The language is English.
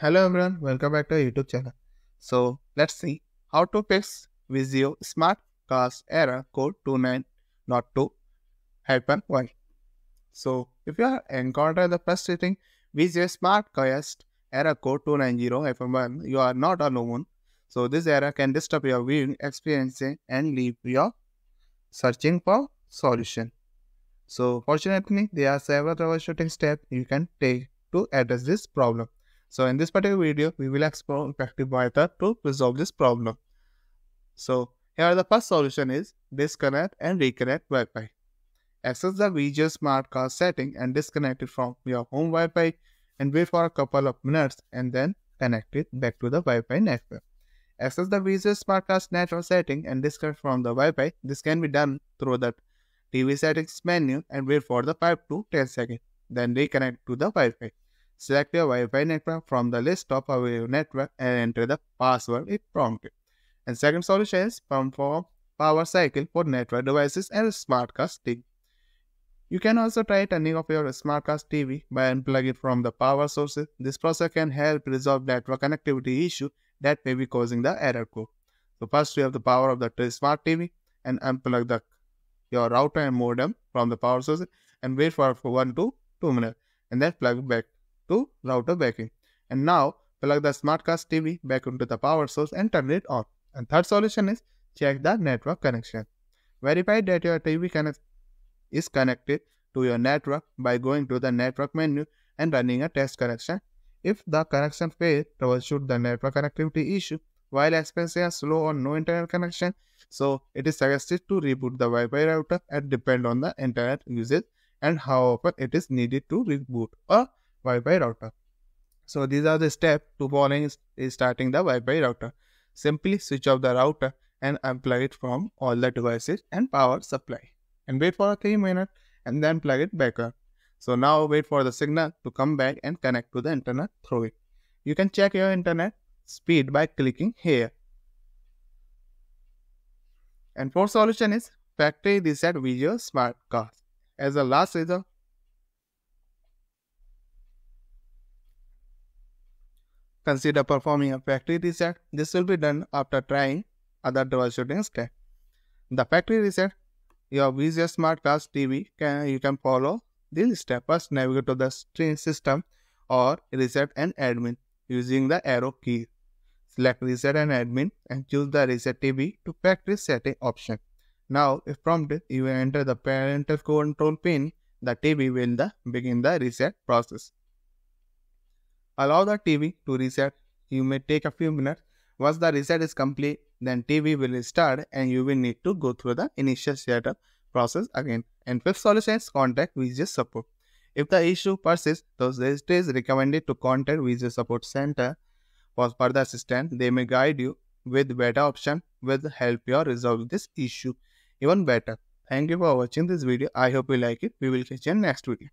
Hello everyone, welcome back to our YouTube channel. So let's see how to fix Vizio Smartcast error code 29.2-1. So if you are encounter the frustrating Vizio Smartcast error code 290-1, you are not alone. So this error can disturb your viewing experience and leave you searching for solution. So fortunately, there are several troubleshooting steps you can take to address this problem. So in this particular video, we will explore effective method to resolve this problem. So here the first solution is disconnect and reconnect Wi-Fi. Access the Vizio Smartcast setting and disconnect it from your home Wi-Fi and wait for a couple of minutes and then connect it back to the Wi-Fi network. Access the Vizio Smartcast network setting and disconnect from the Wi-Fi. This can be done through the TV settings menu and wait for the 5 to 10 seconds. Then reconnect to the Wi-Fi. Select your Wi-Fi network from the list of available network and enter the password if prompted. And second solution is perform power cycle for network devices and SmartCast TV. You can also try turning off your SmartCast TV by unplugging it from the power sources. This process can help resolve network connectivity issue that may be causing the error code. So first we have the power of the smart TV and unplug the your router and modem from the power source and wait for, for 1 to 2 minutes and then plug it back to router backing. And now plug the SmartCast TV back into the power source and turn it on. And third solution is check the network connection. Verify that your TV connect is connected to your network by going to the network menu and running a test connection. If the connection fails, troubleshoot the network connectivity issue while experiencing a slow or no internet connection. So it is suggested to reboot the Wi-Fi router and depend on the internet usage and how often it is needed to reboot a Wi-Fi router. So these are the steps to following starting the Wi-Fi router. Simply switch off the router and unplug it from all the devices and power supply. And wait for 3 minutes and then plug it back up. So now wait for the signal to come back and connect to the internet through it. You can check your internet speed by clicking here. And fourth solution is factory reset Vizio Smart Cast. As a last result, consider performing a factory reset. This will be done after trying other troubleshooting steps. The factory reset your Vizio Smartcast TV can you can follow this step. First, navigate to the system or reset and admin using the arrow key. Select reset and admin and choose the reset TV to factory setting option. Now, if prompted, you enter the parental control pin. The TV will the begin the reset process. Allow the TV to reset. You may take a few minutes. Once the reset is complete, then TV will start and you will need to go through the initial setup process again. And fifth solution is contact Vizio support. If the issue persists, those it is recommended to contact Vizio support center for further assistance. They may guide you with better option will help you resolve this issue even better. Thank you for watching this video. I hope you like it. We will catch you in next video.